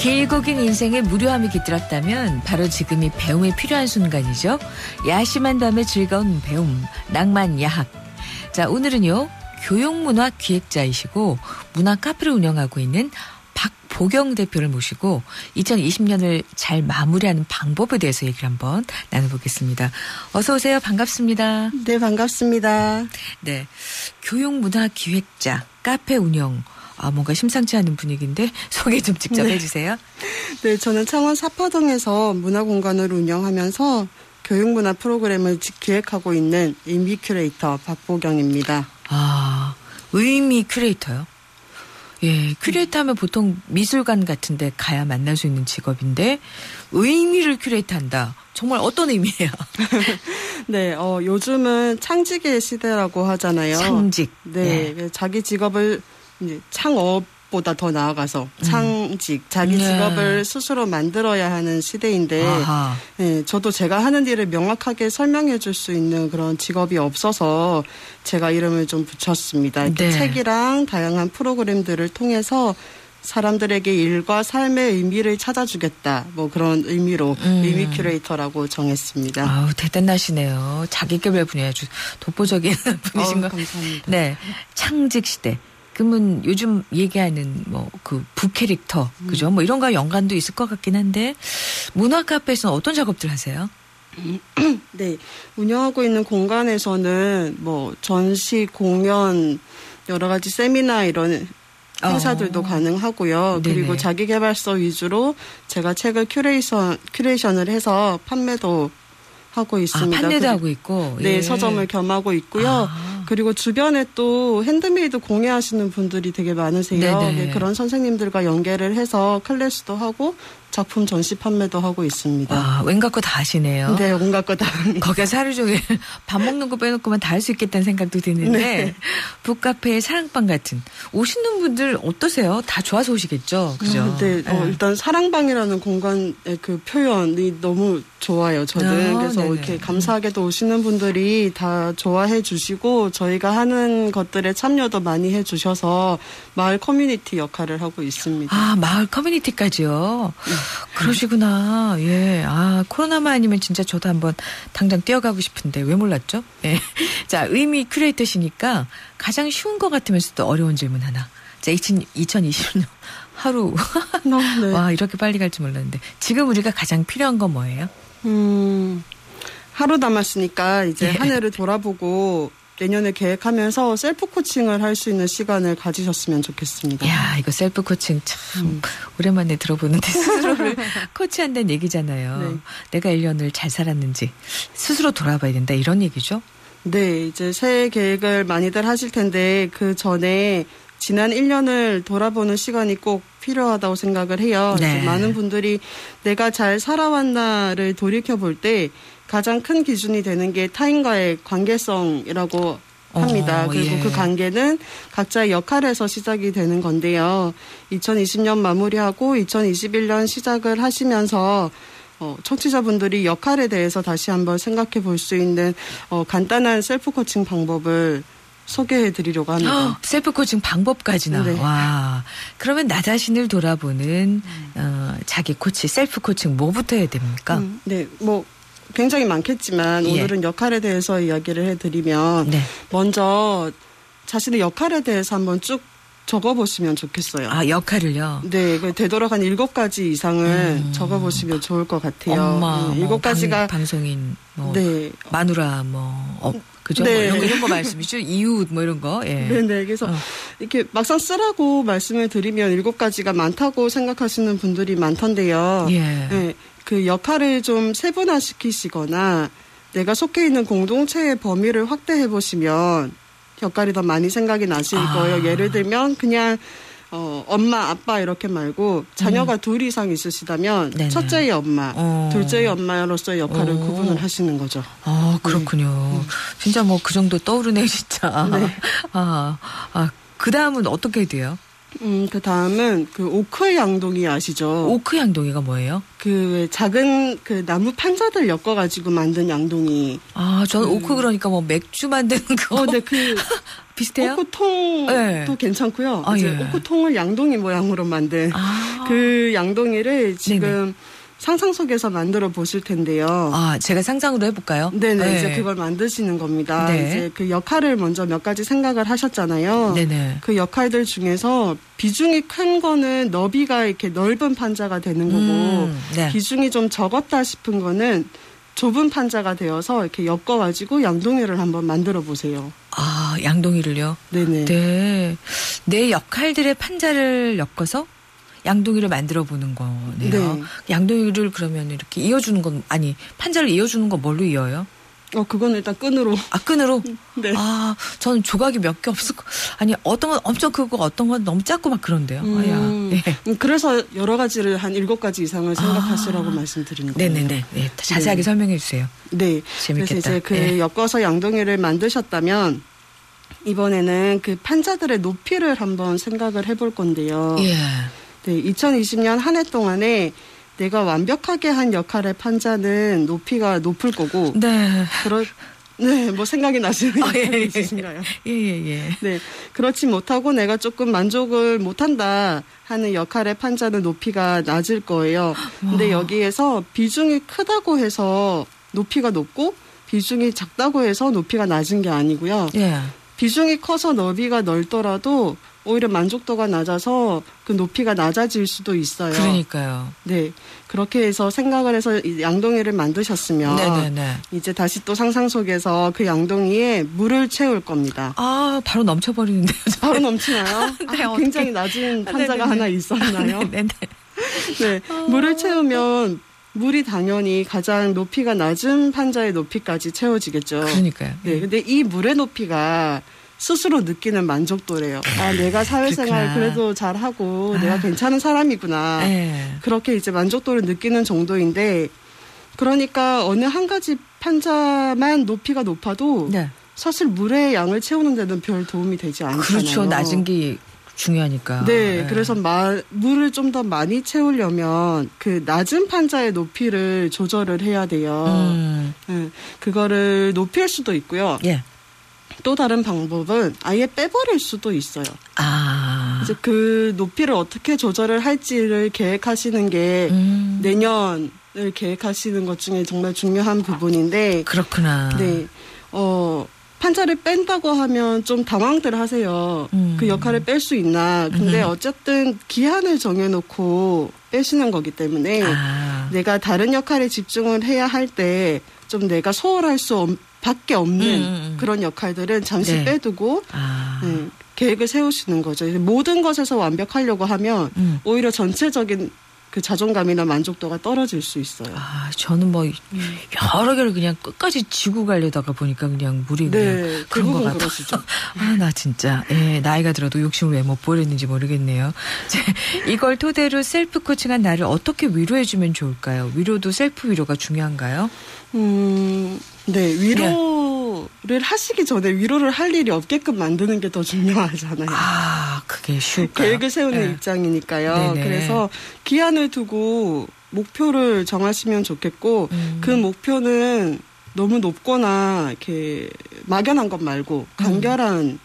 길고 긴 인생에 무료함이 깃들었다면 바로 지금이 배움에 필요한 순간이죠. 야심한 밤의 즐거운 배움, 낭만 야학. 자, 오늘은요. 교육문화 기획자이시고 문화 카페를 운영하고 있는 박보경 대표를 모시고 2020년을 잘 마무리하는 방법에 대해서 얘기를 한번 나눠보겠습니다. 어서 오세요. 반갑습니다. 네, 반갑습니다. 네. 교육문화 기획자, 카페 운영. 아, 뭔가 심상치 않은 분위기인데 소개 좀 직접 네. 해주세요. 네, 저는 창원 사파동에서 문화공간을 운영하면서 교육문화 프로그램을 지- 기획하고 있는 의미 큐레이터 박보경입니다. 아, 의미 큐레이터요? 예, 큐레이터 하면 보통 미술관 같은 데 가야 만날 수 있는 직업인데 의미를 큐레이터 한다. 정말 어떤 의미예요? 네, 어, 요즘은 창직의 시대라고 하잖아요. 창직. 네, 그 자기 직업을 이제 창업 보다 더 나아가서 창직, 자기 네. 직업을 스스로 만들어야 하는 시대인데. 네, 저도 제가 하는 일을 명확하게 설명해 줄 수 있는 그런 직업이 없어서 제가 이름을 좀 붙였습니다. 네. 책이랑 다양한 프로그램들을 통해서 사람들에게 일과 삶의 의미를 찾아주겠다. 뭐 그런 의미로 음. 의미 큐레이터라고 정했습니다. 아우, 대단하시네요. 자기 개발 분야에 아주 독보적인 분이신 어, 거. 감사합니다. 네. 창직 시대. 그러면 요즘 얘기하는 뭐 그 부캐릭터, 그죠? 뭐 이런 거 연관도 있을 것 같긴 한데 문화 카페에서는 어떤 작업들 하세요? 네, 운영하고 있는 공간에서는 뭐 전시, 공연, 여러 가지 세미나 이런 행사들도 어. 가능하고요. 네네. 그리고 자기 개발서 위주로 제가 책을 curation curation을 해서 판매도 하고 아, 있습니다. 판매도 그리고- 하고 있고. 네, 예. 서점을 겸하고 있고요. 아. 그리고 주변에 또 핸드메이드 공예하시는 분들이 되게 많으세요. 네, 그런 선생님들과 연계를 해서 클래스도 하고 작품 전시 판매도 하고 있습니다. 와, 온갖 거 다 하시네요. 네, 온갖 거 다. 거기서 하루 종일 밥 먹는 거 빼놓고만 다 할 수 있겠다는 생각도 드는데 네. 북카페의 사랑방 같은 오시는 분들 어떠세요? 다 좋아서 오시겠죠, 그죠? 네, 어, 일단 사랑방이라는 공간의 그 표현이 너무 좋아요. 저는 아, 그래서 네네. 이렇게 감사하게도 오시는 분들이 다 좋아해 주시고 저희가 하는 것들에 참여도 많이 해 주셔서 마을 커뮤니티 역할을 하고 있습니다. 아 마을 커뮤니티까지요. 그러시구나. 예. 아 코로나만 아니면 진짜 저도 한번 당장 뛰어가고 싶은데 왜 몰랐죠? 예. 자 의미 큐레이터시니까 가장 쉬운 것 같으면서도 어려운 질문 하나. 자 2020년 하루 네. 와 이렇게 빨리 갈 줄 몰랐는데 지금 우리가 가장 필요한 건 뭐예요? 음, 하루 남았으니까 이제 예. 한 해를 돌아보고 내년에 계획하면서 self coaching을 할 수 있는 시간을 가지셨으면 좋겠습니다. 야, 이거 self coaching 참 음. 오랜만에 들어보는데 스스로를 코치한다는 얘기잖아요. 네. 내가 1년을 잘 살았는지 스스로 돌아봐야 된다 이런 얘기죠. 네, 이제 새해 계획을 많이들 하실 텐데 그 전에 지난 1년을 돌아보는 시간이 꼭 필요하다고 생각을 해요. 네. 많은 분들이 내가 잘 살아왔나를 돌이켜 볼 때 가장 큰 기준이 되는 게 타인과의 관계성이라고 합니다. 어, 그리고 예. 그 관계는 각자의 역할에서 시작이 되는 건데요. 2020년 마무리하고 2021년 시작을 하시면서 어, 청취자분들이 역할에 대해서 다시 한번 생각해 볼 수 있는 어, 간단한 self coaching 방법을 소개해 드리려고 합니다. 헉, self coaching 방법까지나. 네. 와. 그러면 나 자신을 돌아보는 어, 자기 코치, self coaching 뭐부터 해야 됩니까? 음, 네, 뭐 굉장히 많겠지만 예. 오늘은 역할에 대해서 이야기를 해드리면 네. 먼저 자신의 역할에 대해서 한번 쭉 적어보시면 좋겠어요. 아, 역할을요. 네, 그한 일곱 가지 이상을 음. 적어보시면 좋을 것 같아요. 엄마, 네, 뭐 일곱 가지가 방, 송인 뭐 네, 마누라, 뭐, 어, 그죠? 네. 뭐 이런 거, 이런 거 말씀이죠? 이웃, 뭐 이런 거. 예. 네네. 그래서 어. 이렇게 막상 쓰라고 말씀을 드리면 일곱 가지가 많다고 생각하시는 분들이 많던데요. 예. 네, 그 역할을 좀 세분화시키시거나 내가 속해 있는 공동체의 범위를 확대해 보시면 역할이 더 많이 생각이 나실 아. 거예요. 예를 들면 그냥 어, 엄마, 아빠 이렇게 말고 자녀가 둘 이상 있으시다면 음. 네네. 첫째의 엄마, 어. 둘째의 엄마로서의 역할을 어. 구분을 하시는 거죠. 아, 그렇군요. 진짜 뭐 그 정도 떠오르네요, 진짜. 네. 아, 아, 그 다음은 어떻게 돼요? 음, 그 다음은 그 오크 양동이 아시죠? 오크 양동이가 뭐예요? 그 작은 그 나무 판자들 엮어가지고 만든 양동이. 아, 저는 오크 그러니까 뭐 맥주 만드는 거. 어, 네, 그, 비슷해요? 옥구통도 네. 괜찮고요. 아, 이제 예. 옥구통을 양동이 모양으로 만든 아. 그 양동이를 지금 상상 속에서 만들어 보실 텐데요. 아, 제가 상상으로 해볼까요? 네네 네. 이제 그걸 만드시는 겁니다. 네. 이제 그 역할을 먼저 몇 가지 생각을 하셨잖아요. 네네. 그 역할들 중에서 비중이 큰 거는 너비가 이렇게 넓은 판자가 되는 거고 음, 네. 비중이 좀 적었다 싶은 거는 좁은 판자가 되어서 이렇게 엮어가지고 양동이를 한번 만들어 보세요. 아, 양동이를요? 네네. 네. 내 역할들의 판자를 엮어서 양동이를 만들어 보는 거네요. 네. 양동이를 그러면 이렇게 이어주는 건, 아니, 판자를 이어주는 건 뭘로 이어요? 어 그건 일단 끈으로. 아, 끈으로? 네. 아, 저는 조각이 몇 개 없을 거. 아니, 어떤 건 엄청 크고 어떤 건 너무 작고 막 그런데요. 음, 아야. 네. 음, 그래서 여러 가지를 한 일곱 가지 이상을 생각하시라고 아. 말씀드리는 거예요. 네네네. 네. 자세하게 네. 설명해 주세요. 네. 재밌겠다. 그래서 이제 그 네. 엮어서 양동이를 만드셨다면 이번에는 그 판자들의 높이를 한번 생각을 해볼 건데요. 예. 네, 2020년 한 해 동안에 내가 완벽하게 한 역할의 판자는 높이가 높을 거고, 네. 그럴, 네, 뭐 생각이 나시는 아, 예, 역할이 예. 있으신가요? 예, 예, 예. 네, 그렇지 못하고 내가 조금 만족을 못한다 하는 역할의 판자는 높이가 낮을 거예요. 근데 와. 여기에서 비중이 크다고 해서 높이가 높고 비중이 작다고 해서 높이가 낮은 게 아니고요. 예. 비중이 커서 너비가 넓더라도 오히려 만족도가 낮아서 그 높이가 낮아질 수도 있어요. 그러니까요. 네. 그렇게 해서 생각을 해서 이 양동이를 만드셨으면 네네네. 이제 다시 또 상상 속에서 그 양동이에 물을 채울 겁니다. 아, 바로 넘쳐버리는데요. 바로 넘치나요? 네, 아. 굉장히 낮은 판자가 네네네. 하나 있었나요? 네네. 네. 물을 채우면 물이 당연히 가장 높이가 낮은 판자의 높이까지 채워지겠죠. 그러니까요. 네. 근데 이 물의 높이가 스스로 느끼는 만족도래요. 아, 내가 사회생활. 그래도 잘하고 아. 내가 괜찮은 사람이구나. 네. 그렇게 이제 만족도를 느끼는 정도인데 그러니까 어느 한 가지 판자만 높이가 높아도 네. 사실 물의 양을 채우는 데는 별 도움이 되지 않잖아요. 그렇죠. 낮은 게 중요하니까. 네, 그래서 마, 물을 좀 더 많이 채우려면 그 낮은 판자의 높이를 조절을 해야 돼요. 음, 네, 그거를 높일 수도 있고요. 예. 또 다른 방법은 아예 빼버릴 수도 있어요. 아. 이제 그 높이를 어떻게 조절을 할지를 계획하시는 게 음, 내년을 계획하시는 것 중에 정말 중요한 부분인데, 그렇구나. 네, 어, 판자를 뺀다고 하면 좀 당황들 하세요. 음. 그 역할을 뺄 수 있나. 근데 음. 어쨌든 기한을 정해놓고 빼시는 거기 때문에 아. 내가 다른 역할에 집중을 해야 할 때 좀 내가 소홀할 수 없, 밖에 없는 음, 음, 음. 그런 역할들은 잠시 네. 빼두고 아. 네, 계획을 세우시는 거죠. 모든 것에서 완벽하려고 하면 음. 오히려 전체적인 그 자존감이나 만족도가 떨어질 수 있어요. 아, 저는 뭐 여러 개를 그냥 끝까지 지고 가려다가 보니까 그냥 무리 그냥 네, 그런 것 대부분 같아. 그러시죠. 아, 나 진짜, 예, 나이가 들어도 욕심을 왜 못 버렸는지 모르겠네요. 자, 이걸 토대로 self coaching한 나를 어떻게 위로해 주면 좋을까요? 위로도 셀프 위로가 중요한가요? 음, 네, 위로를 하시기 전에 위로를 할 일이 없게끔 만드는 게 더 중요하잖아요. 아, 그게 쉬울까요? 계획을 세우는 예. 입장이니까요. 네네. 그래서 기한을 두고 목표를 정하시면 좋겠고 음. 그 목표는 너무 높거나 이렇게 막연한 것 말고 간결한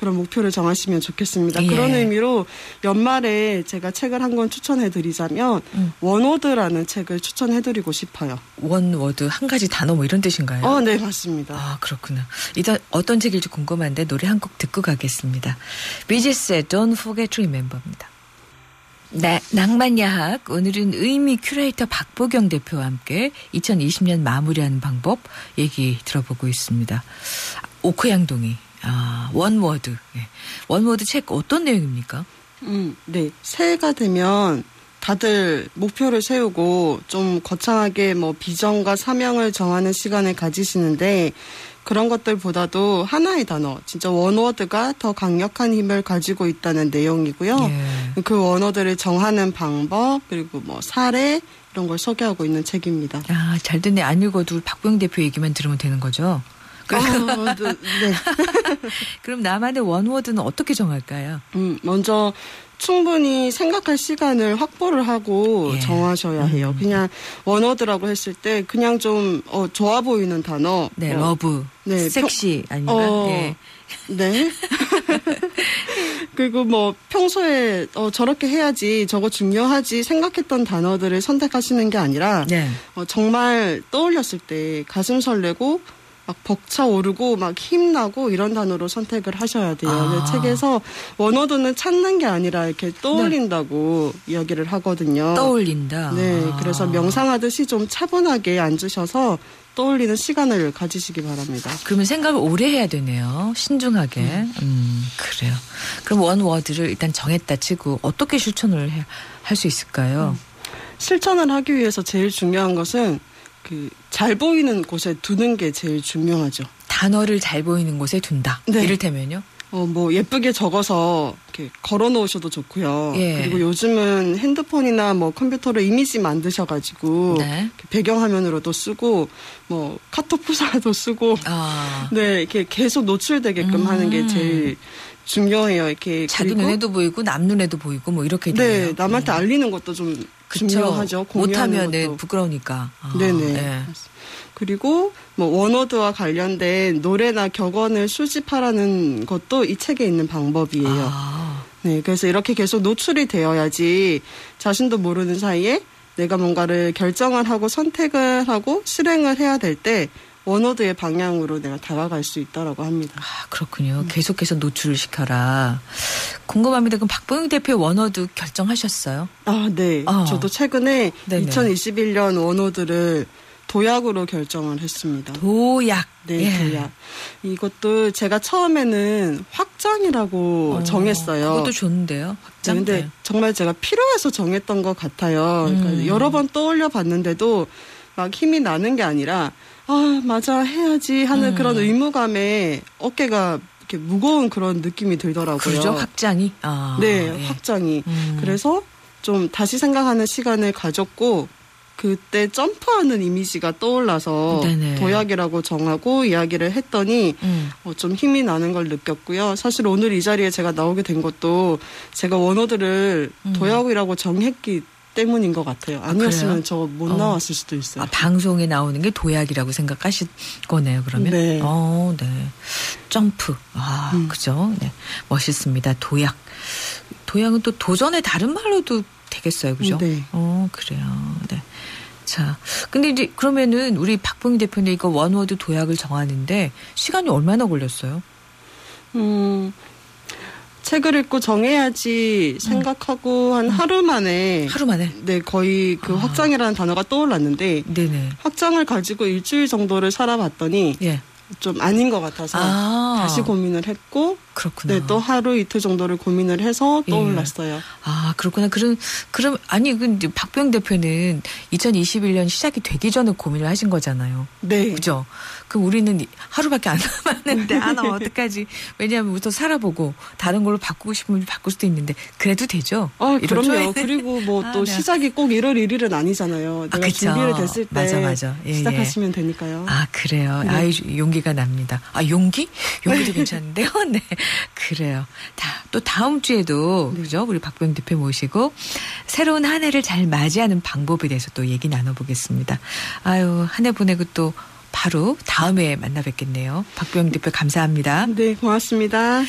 그런 목표를 정하시면 좋겠습니다. 예. 그런 의미로 연말에 제가 책을 한 권 추천해 드리자면 음. One Word라는 책을 추천해 드리고 싶어요. One Word 한 가지 단어 뭐 이런 뜻인가요? 어, 네, 맞습니다. 아, 그렇구나. 일단 어떤 책일지 궁금한데 노래 한 곡 듣고 가겠습니다. 비지스의 Don't Forget to Remember입니다. 네, 낭만야학. 오늘은 의미 큐레이터 박보경 대표와 함께 2020년 마무리하는 방법 얘기 들어보고 있습니다. 오크 양동이. 아, One Word. 예. One Word 책 어떤 내용입니까? 음, 네. 새해가 되면 다들 목표를 세우고 좀 거창하게 뭐 비전과 사명을 정하는 시간을 가지시는데 그런 것들보다도 하나의 단어, 진짜 원워드가 더 강력한 힘을 가지고 있다는 내용이고요. 예. 그 원어들을 정하는 방법, 그리고 뭐 사례, 이런 걸 소개하고 있는 책입니다. 아, 잘 듣네. 안 읽어도 박보경 대표 얘기만 들으면 되는 거죠? 어, 네. 네. 그럼 나만의 원워드는 어떻게 정할까요? 음, 먼저 충분히 생각할 시간을 확보를 하고 예. 정하셔야 해요. 그냥 One Word라고 했을 때 그냥 좀 어, 좋아 보이는 단어. 네, 어, love, 네, 섹시 아니면 어, 예. 네. 그리고 뭐 평소에 어, 저렇게 해야지 저거 중요하지 생각했던 단어들을 선택하시는 게 아니라 네. 어, 정말 떠올렸을 때 가슴 설레고 막 벅차오르고 막 힘나고 이런 단어로 선택을 하셔야 돼요. 아. 책에서 One Word는 찾는 게 아니라 이렇게 떠올린다고 이야기를 하거든요. 떠올린다. 네, 아. 그래서 명상하듯이 좀 차분하게 앉으셔서 떠올리는 시간을 가지시기 바랍니다. 그러면 생각을 오래 해야 되네요. 신중하게. 음, 그래요. 그럼 원워드를 일단 정했다 치고 어떻게 실천을 할 수 있을까요? 실천을 하기 위해서 제일 중요한 것은 그 잘 보이는 곳에 두는 게 제일 중요하죠. 단어를 잘 보이는 곳에 둔다. 네. 이를테면요. 어, 뭐 예쁘게 적어서 이렇게 걸어 놓으셔도 좋고요. 예. 그리고 요즘은 핸드폰이나 뭐 컴퓨터로 이미지 만드셔가지고 네. 배경화면으로도 쓰고 뭐 카톡 부사도 쓰고 아. 네 이렇게 계속 노출되게끔 음. 하는 게 제일 중요해요. 이렇게 자기 눈에도 보이고 남 눈에도 보이고 뭐 이렇게 되네요. 네 남한테 알리는 것도 좀 그쵸. 중요하죠. 것도. 부끄러우니까. 아, 네네. 네. 그리고 뭐 원어드와 관련된 노래나 격언을 수집하라는 것도 이 책에 있는 방법이에요. 아, 네, 그래서 이렇게 계속 노출이 되어야지 자신도 모르는 사이에 내가 뭔가를 결정을 하고 선택을 하고 실행을 해야 될 때 One Word의 방향으로 내가 다가갈 수 있다라고 합니다. 아, 그렇군요. 계속해서 노출을 시켜라. 궁금합니다. 그럼 박보경 대표 One Word 결정하셨어요? 아, 네. 어. 저도 최근에 네네. 2021년 One Word를 도약으로 결정을 했습니다. 도약. 네, 예. 도약. 이것도 제가 처음에는 확장이라고 어, 정했어요. 그것도 좋은데요. 네, 확장. 근데 네. 정말 제가 필요해서 정했던 것 같아요. 그러니까 음. 여러 번 떠올려 봤는데도 막 힘이 나는 게 아니라 아 맞아 해야지 하는 음. 그런 의무감에 어깨가 이렇게 무거운 그런 느낌이 들더라고요. 그러죠. 확장이. 아, 네, 예. 확장이. 음. 그래서 좀 다시 생각하는 시간을 가졌고 그때 점프하는 이미지가 떠올라서 네네. 도약이라고 정하고 이야기를 했더니 음. 어, 좀 힘이 나는 걸 느꼈고요. 사실 오늘 이 자리에 제가 나오게 된 것도 제가 원어들을 음. 도약이라고 정했기 때문인 것 같아요. 아니었으면 저못 어. 나왔을 수도 있어요. 아, 방송에 나오는 게 도약이라고 생각하실 거네요, 그러면? 네. 어, 네. 점프. 아, 음. 그죠? 네. 멋있습니다. 도약. 도약은 또 도전의 다른 말로도 되겠어요, 그죠? 네. 어, 그래요. 네. 자, 근데 이제 그러면은 우리 박봉희 대표님 이거 원워드 도약을 정하는데 시간이 얼마나 걸렸어요? 음, 책을 읽고 정해야지 생각하고 한 하루 만에 하루 만에? 네 거의 그 아. 확장이라는 단어가 떠올랐는데 네네. 확장을 가지고 일주일 정도를 살아봤더니 예. 좀 아닌 것 같아서 아. 다시 고민을 했고 그렇구나. 네, 또 하루 이틀 정도를 고민을 해서 예. 떠올랐어요. 아, 그렇구나. 그럼, 그럼, 아니, 근데 박병 대표는 2021년 시작이 되기 전에 고민을 하신 거잖아요. 네. 그죠? 그럼 우리는 하루밖에 안 남았는데, 아, 나 어떡하지? 왜냐하면 우선 살아보고, 다른 걸로 바꾸고 싶으면 바꿀 수도 있는데, 그래도 되죠? 아, 그럼요. 줄- 그리고 뭐 아, 또 네. 시작이 꼭 1월 1일은 아니잖아요. 아, 내가 그쵸. 준비를 됐을 때 맞아, 맞아. 예, 시작하시면 되니까요. 아, 그래요. 네. 아유, 용기가 납니다. 아, 용기? 용기도 괜찮은데요? 네. 그래요. 다, 또 다음 주에도, 네. 그죠? 우리 박병 대표 모시고, 새로운 한 해를 잘 맞이하는 방법에 대해서 또 얘기 나눠보겠습니다. 아유, 한 해 보내고 또 바로 다음에 만나 뵙겠네요. 박병 대표 감사합니다. 네, 고맙습니다.